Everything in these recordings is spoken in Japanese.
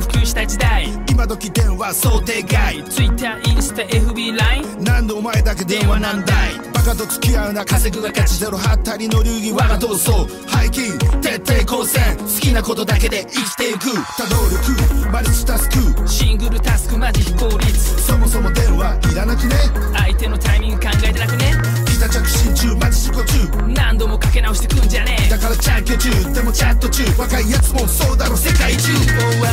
普及した時代。今時電話想定外。Twitter インスタ FBLINE 何でお前だけ電話なんだい。バカと付き合うな稼ぐが勝ちゼロはったりの流儀我が闘争背筋徹底抗戦。好きなことだけで生きていく。多動力マルチタスク。シングルタスクマジ非効率。そもそも電話いらなくね？相手のタイミング考えてなくね？北着信中マジ事故中。何度もかけ直してくんじゃねえ。だからチャット中でもチャット中若いやつもそうだろ世界中。終わ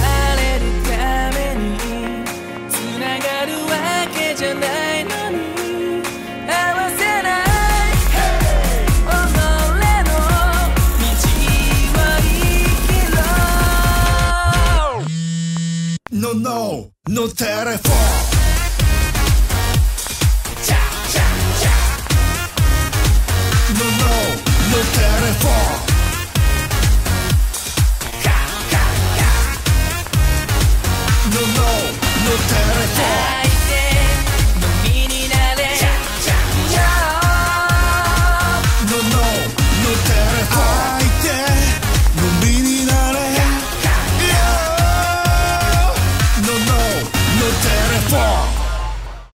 No, no, no telephone. Cha, cha, cha. No, no, non te No, no, telephone.